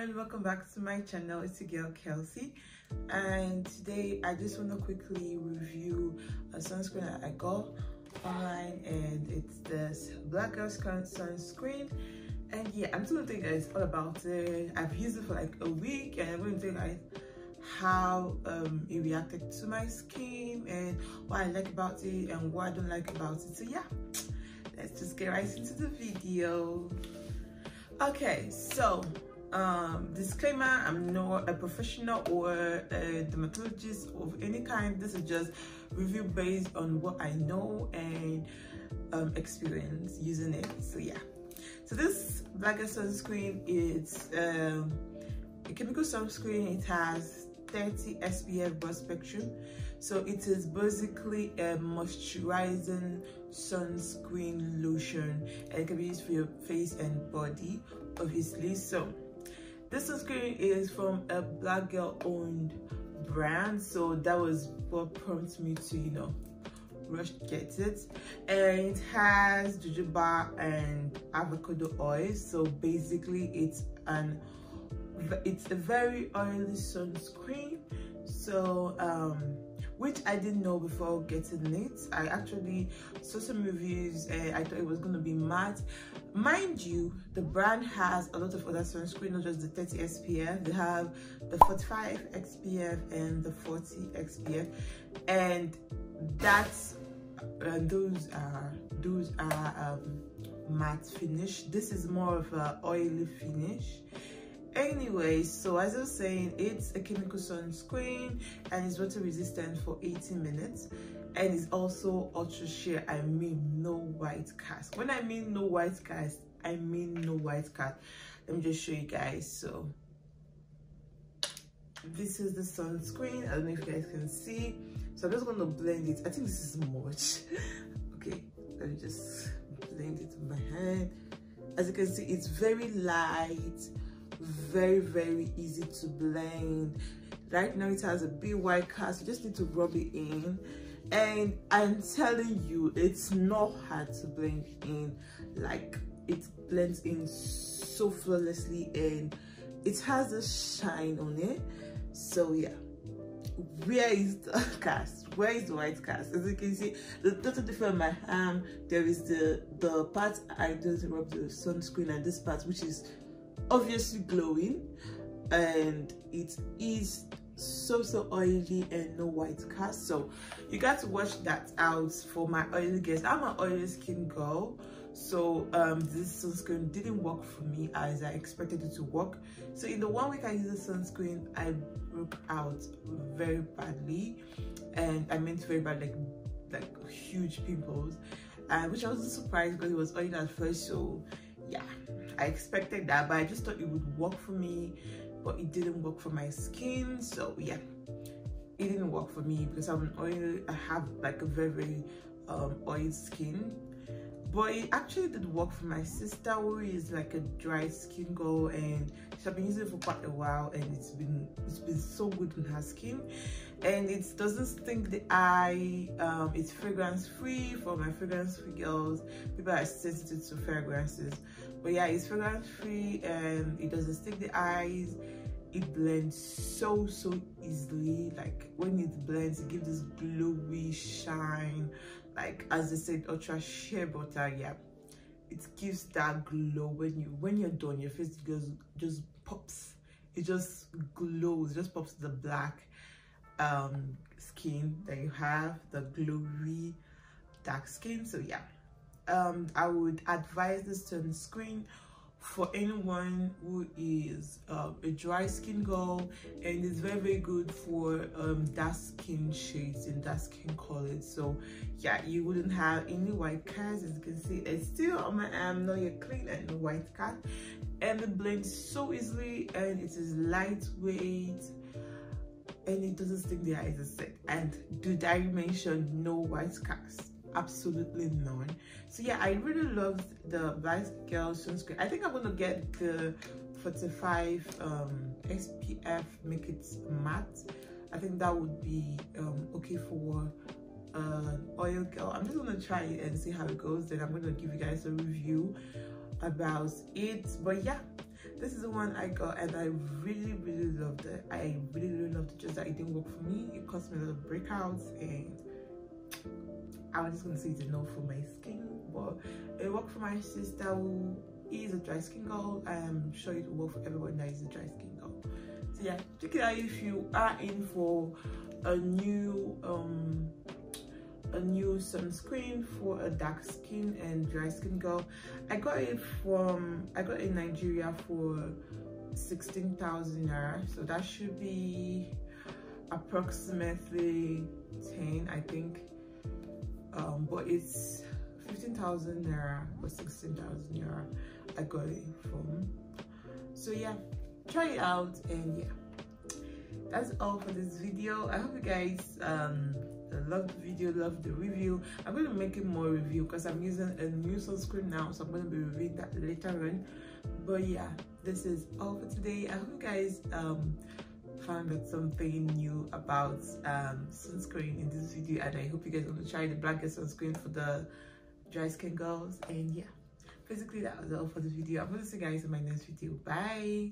everyone welcome back to my channel. It's your girl kelsey. And today i just want to quickly review a sunscreen that i got online and it's this black girl sunscreen. And yeah i'm just gonna tell you guys all about it. I've used it for like a week and i'm to tell you guys how um, it reacted to my skin and what i like about it and what i don't like about it. So yeah let's just get right into the video. Okay so um disclaimer i'm not a professional or a dermatologist of any kind. This is just review based on what i know and um, experience using it. So yeah. So this black girl sunscreen is um, a chemical sunscreen. It has 30 spf broad spectrum. So it is basically a moisturizing sunscreen lotion and it can be used for your face and body obviously. So this sunscreen is from a black girl owned brand so that was what prompted me to you know rush get it. And it has jojoba and avocado oil so basically it's an it's a very oily sunscreen. So um which I didn't know before getting it. I actually saw some reviews and I thought it was going to be matte. Mind you, the brand has a lot of other sunscreen, not just the 30 SPF. They have the 45 SPF and the 40 SPF. And that's, uh, those are, those are um, matte finish. This is more of a oily finish anyway so as i was saying it's a chemical sunscreen and it's water resistant for 18 minutes and it's also ultra sheer. I mean no white cast. When i mean no white cast i mean no white cast. Let me just show you guys so. This is the sunscreen. I don't know if you guys can see. So i'm just going to blend it. I think this is much. Okay let me just blend it in my hand. As you can see it's very light very very easy to blend. Right now it has a big white cast. You just need to rub it in. And i'm telling you it's not hard to blend in. Like it blends in so flawlessly and it has a shine on it. So yeah. Where is the cast? Where is the white cast? As you can see the total different my arm. There is the the part i just rub the sunscreen and this part which is obviously glowing and it is so so oily and no white cast. So you got to watch that out for my oily guys i'm an oily skin girl so um this sunscreen didn't work for me as i expected it to work. So in the one week i used the sunscreen i broke out very badly and i meant very bad like like huge pimples uh, which i wasn't surprised because it was oily at first. So yeah i expected that but i just thought it would work for me but it didn't work for my skin. So yeah it didn't work for me because i'm an oil i have like a very very um oily skin but it actually did work for my sister who is like a dry skin girl and she's been using it for quite a while and it's been it's been so good on her skin. And it doesn't stink the eye um, it's fragrance free for my fragrance free girls. People are sensitive to fragrances. But yeah it's fragrance free and it doesn't stick the eyes. It blends so so easily. Like when it blends it gives this glowy shine like as they said ultra shea butter yeah. It gives that glow when you when you're done your face just just pops. It just glows it just pops the black um skin that you have the glowy dark skin. So yeah. Um i would advise this sunscreen for anyone who is um, a dry skin girl and it's very very good for um, dark skin shades and dark skin colors. So yeah you wouldn't have any white cast as you can see. It's still on my arm yet clean and white cast and it blends so easily and it is lightweight and it doesn't sting the eyes. As said and did i mention no white cast absolutely none so yeah i really loved the black girl sunscreen i think i'm gonna get the 45 um spf make it matte. I think that would be um okay for uh oil girl. I'm just gonna try it and see how it goes then i'm gonna give you guys a review about it. But yeah this is the one i got and i really really loved it. I really really loved it just that it didn't work for me. It caused me a lot of breakouts and i was just gonna say it's enough for my skin but it worked for my sister who is a dry skin girl. I'm sure it will work for everyone that is a dry skin girl. So yeah check it out if you are in for a new um a new sunscreen for a dark skin and dry skin girl. I got it from i got it in nigeria for 16,000 naira. So that should be approximately 10 i think um but it's 15,000 naira or 16,000 naira i got it from. So yeah try it out and yeah. That's all for this video. I hope you guys um love the video love the review. I'm going to make it more review because i'm using a new sunscreen now so i'm going to be reviewing that later on. But yeah this is all for today. I hope you guys um found out something new about um sunscreen in this video and i hope you guys want to try the black girl sunscreen for the dry skin girls and yeah. Basically that was all for this video. I'm to see you guys in my next video. Bye